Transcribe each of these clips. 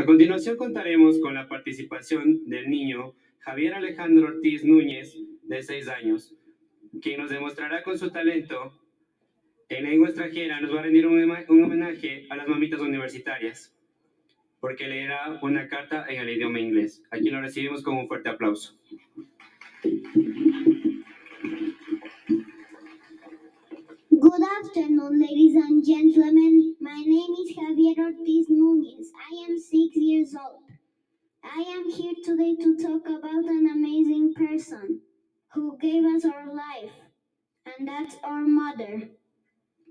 A continuación contaremos con la participación del niño Javier Alejandro Ortiz Núñez, de 6 años, quien nos demostrará con su talento en lengua extranjera, nos va a rendir un, homenaje a las mamitas universitarias, porque leerá una carta en el idioma inglés. Aquí lo recibimos con un fuerte aplauso. Good afternoon, ladies and gentlemen. Years old. I am here today to talk about an amazing person who gave us our life, and that's our mother.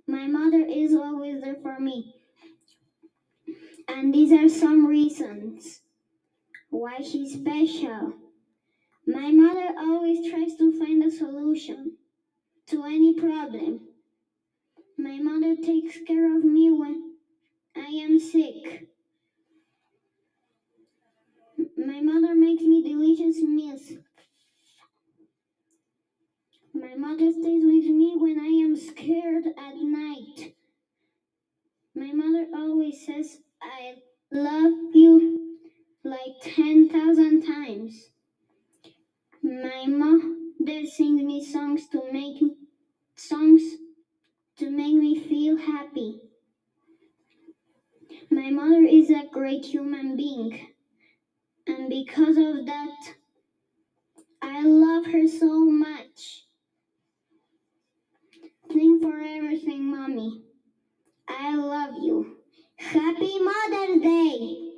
My mother is always there for me. And these are some reasons why she's special. My mother always tries to find a solution to any problem. My mother takes care of me when I am sick. My mother makes me delicious meals. My mother stays with me when I am scared at night. My mother always says, I love you like 10,000 times. My mother sings me songs to make songs to make me feel happy. My mother is a great human being, because of that, I love her so much. Thank for everything, mommy. I love you. Happy Mother's Day!